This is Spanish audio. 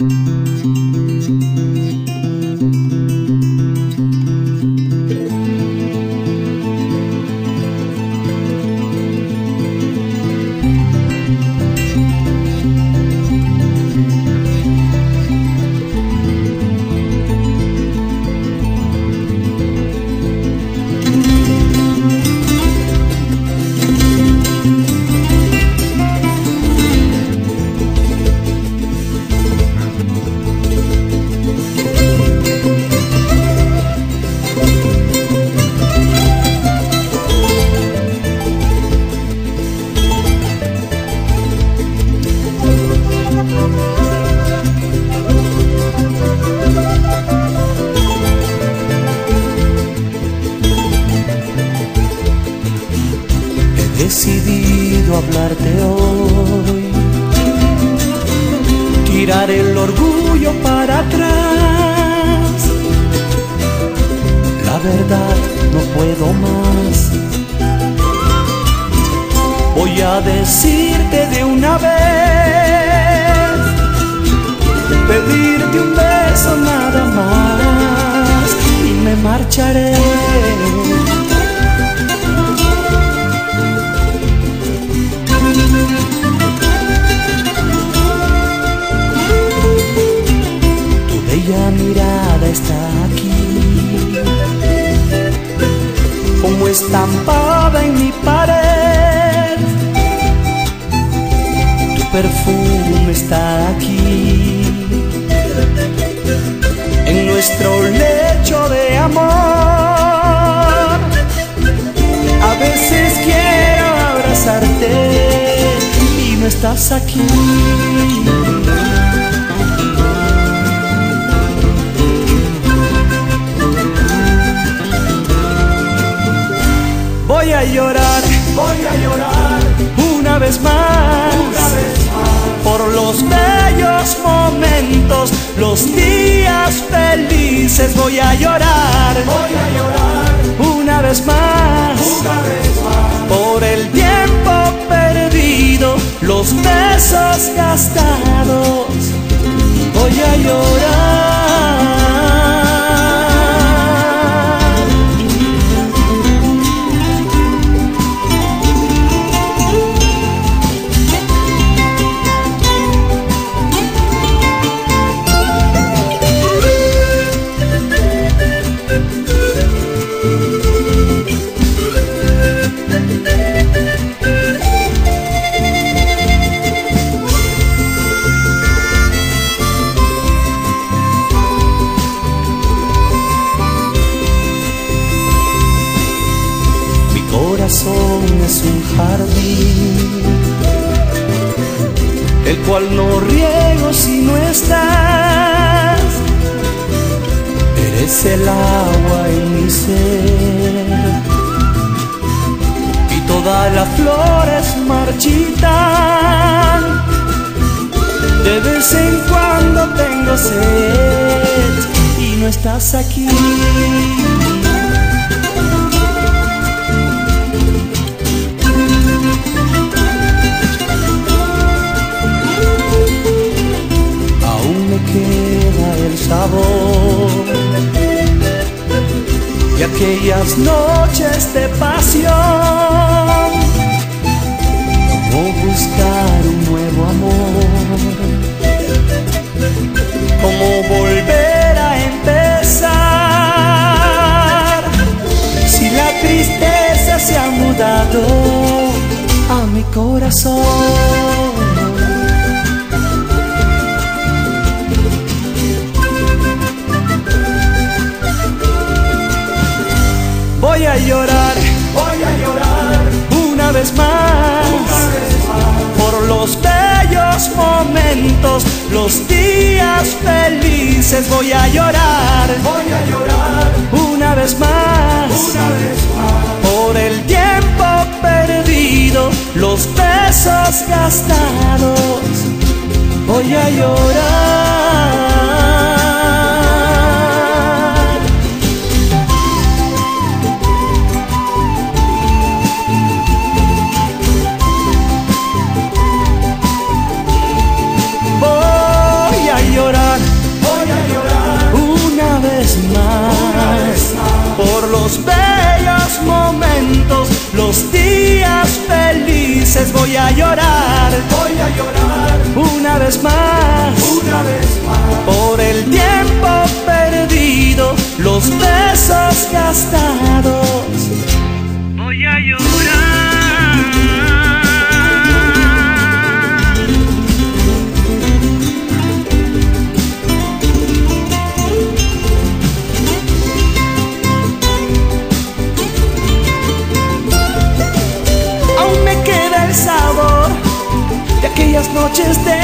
Música hablarte hoy. Tirar el orgullo para atrás. La verdad no puedo más. Voy a decirte de una vez. Pedirte un beso nada más. Y me marcharé. Bella mirada está aquí, como estampada en mi pared. Tu perfume está aquí, en nuestro lecho de amor. A veces quiero abrazarte y no estás aquí. Llorar, voy a llorar una vez más, una vez más por los bellos momentos, los días felices. Voy a llorar, voy a llorar una vez más, una vez más por el tiempo perdido, los besos gastados. Voy a llorar. Un jardín, el cual no riego si no estás. Eres el agua en mi ser y todas las flores marchitan. De vez en cuando tengo sed y no estás aquí. Sabor de aquellas noches de pasión. Cómo buscar un nuevo amor, cómo volver a empezar. Si la tristeza se ha mudado a mi corazón. Voy a llorar, voy a llorar una vez más, una vez más por los bellos momentos, los días felices. Voy a llorar, voy a llorar una vez más, una vez más por el tiempo perdido, los besos gastados. Voy a llorar. Los bellos momentos, los días felices voy a llorar, voy a llorar. Una vez más, una vez más. Por el tiempo perdido, los besos gastados just that